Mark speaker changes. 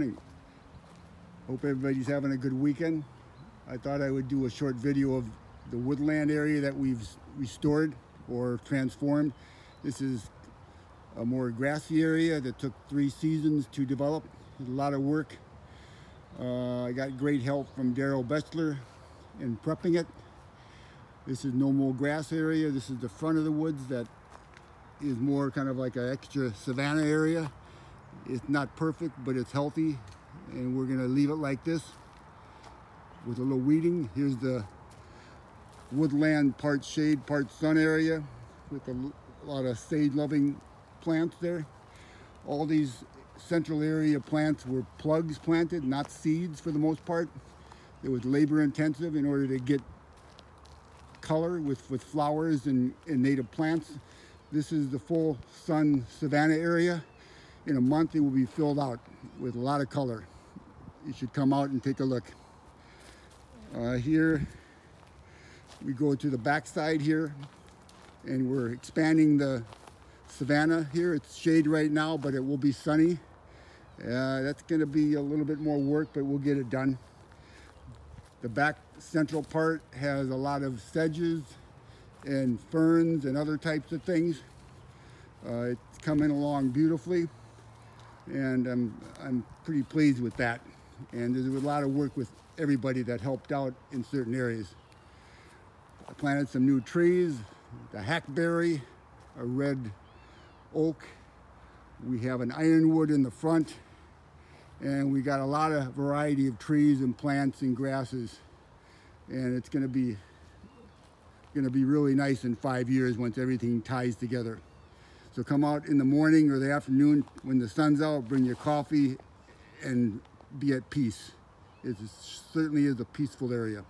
Speaker 1: morning. Hope everybody's having a good weekend. I thought I would do a short video of the woodland area that we've restored or transformed. This is a more grassy area that took three seasons to develop. A lot of work. Uh, I got great help from Daryl Bestler in prepping it. This is no more grass area. This is the front of the woods that is more kind of like an extra savanna area. It's not perfect, but it's healthy. And we're gonna leave it like this with a little weeding. Here's the woodland part shade, part sun area with a lot of shade loving plants there. All these central area plants were plugs planted, not seeds for the most part. It was labor intensive in order to get color with, with flowers and, and native plants. This is the full sun savanna area. In a month, it will be filled out with a lot of color. You should come out and take a look. Uh, here, we go to the backside here, and we're expanding the savanna here. It's shade right now, but it will be sunny. Uh, that's going to be a little bit more work, but we'll get it done. The back central part has a lot of sedges and ferns and other types of things. Uh, it's coming along beautifully and I'm, I'm pretty pleased with that. And there's a lot of work with everybody that helped out in certain areas. I planted some new trees, the hackberry, a red oak. We have an ironwood in the front and we got a lot of variety of trees and plants and grasses and it's going to be going to be really nice in five years once everything ties together so come out in the morning or the afternoon when the sun's out bring your coffee and be at peace. It certainly is a peaceful area